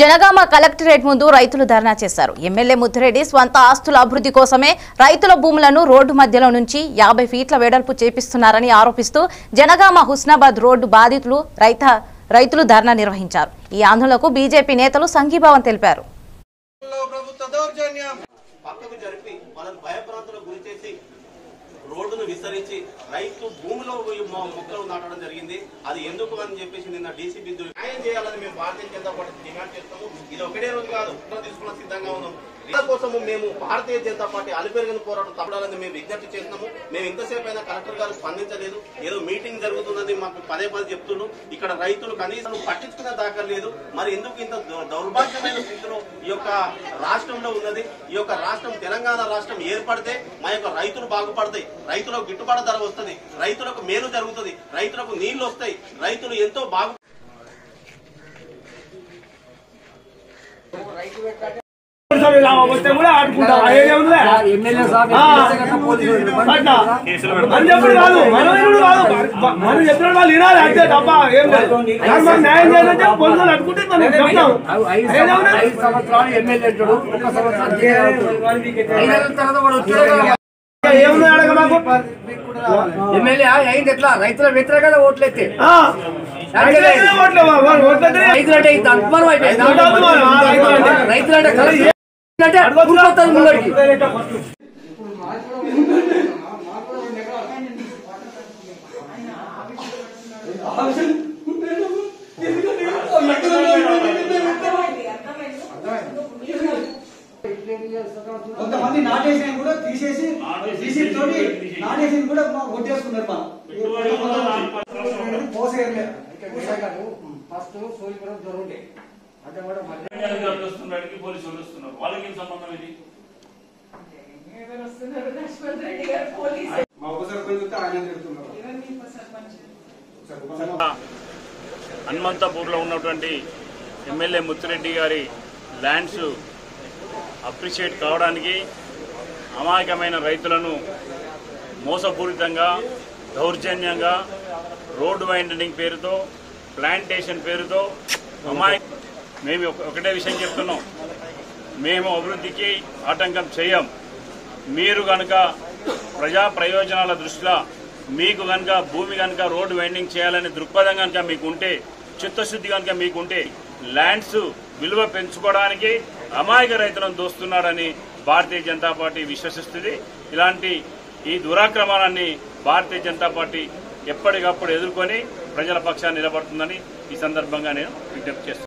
Janagama collectorate ముందు రైతులు ధర్నా చేశారు. ఎమ్మెల్యే ముద్దిరెడ్డి స్వంత ఆస్తుల అభివృద్ధి కోసమే రైతుల భూములను రోడ్డు మధ్యలో నుంచి యాభై ఫీట్ల వెడల్పు చేపిస్తున్నారని ఆరోపిస్తూ జనగామ హుస్నాబాద్ రోడ్డు బాధితులు రైత రైతులు ధర్నా నిర్వహించారు. ఈ ఆందోళనకు బీజేపీ నేతలు సంఘీభావం తెలిపారు. విస్తరించి రైతు భూమిలో పోయి మొక్కలు నాటడం జరిగింది. అది ఎందుకు అని చెప్పేసి నిన్న డీసీబీ న్యాయం చేయాలని మేము భారతీయ జనతా పార్టీ డిమాండ్ చేస్తాము ఇది ఒకటే రోజు కాదు తీసుకున్న సిద్ధంగా ఉన్నాం. కోసము మేము భారతీయ జనతా పార్టీ అలుపెరిగిన పోరాటం తప్పడాలని మేము విజ్ఞప్తి చేస్తున్నాము. మేము ఇంతసేపు అయినా కలెక్టర్ గారు స్పందించలేదు. ఏదో మీటింగ్ జరుగుతున్నది మాకు పదే పదే చెప్తున్నాం ఇక్కడ రైతులు కనీసం పట్టించుకునే దాకా లేదు. మరి ఎందుకు ఇంత దౌర్భాగ్యమైన స్థితిలో ఈ యొక్క రాష్ట్రంలో ఉన్నది? ఈ యొక్క రాష్ట్రం తెలంగాణ రాష్ట్రం ఏర్పడితే మా యొక్క రైతులు బాగుపడతాయి. రైతులకు గిట్టుబాటు ధర వస్తుంది. రైతులకు మేలు జరుగుతుంది. రైతులకు నీళ్ళు వస్తాయి. రైతులు ఎంతో బాగు వస్తే కూడా ఆడుకుంటాం. అట్లా. అని చెప్పడం కాదు. కాదు. మనం చెప్పిన వాళ్ళు వినాలి అంతే తప్ప ఏం లేదు. మనం న్యాయం పోలీసులు అడుగుతుంటే మనం చెప్తాం. ఐదు? సంవత్సరాలు- ఎమ్మెల్యే ఒక సంవత్సరం అడగ మాకు? అయింది ఎట్లా? రైతుల వ్యతిరేకంగా రైతులంటే. అంటే కొంతమంది నాటేసిన కూడా తీసేసి తీసి తోటి నాటేసి కూడా మా కొట్టేసుకున్నారు మా పోసేయలే ఫస్ట్ కూడా అధికారులు వస్తున్నాడికి పోలీసులు వస్తున్నారు? వాళ్ళకి ఏం సంబంధం ఇది? హనుమంతపూర్లో ఉన్నటువంటి ఎమ్మెల్యే ముత్తిరెడ్డి గారి ల్యాండ్స్ అప్రిషియేట్ కావడానికి అమాయకమైన రైతులను మోసపూరితంగా దౌర్జన్యంగా రోడ్డు వైండనింగ్ పేరుతో ప్లాంటేషన్ పేరుతో అమాయ మేము ఒకటే విషయం చెప్తున్నాం. మేము అభివృద్ధికి ఆటంకం చేయం. మీరు కనుక ప్రజా ప్రయోజనాల దృష్ట్యా మీకు కనుక భూమి కనుక రోడ్డు వైండింగ్ చేయాలనే దృక్పథం కనుక మీకు ఉంటే చిత్తశుద్ధి కనుక మీకు ఉంటే ల్యాండ్స్ విలువ పెంచుకోవడానికి అమాయక రైతులను దోస్తున్నాడని భారతీయ జనతా పార్టీ విశ్వసిస్తుంది. ఇలాంటి ఈ దురాక్రమణాన్ని భారతీయ జనతా పార్టీ ఎప్పటికప్పుడు ఎదుర్కొని ప్రజల పక్షాన్ని నిలబడుతుందని ఈ సందర్భంగా నేను విజ్ఞప్తి చేస్తున్నాను.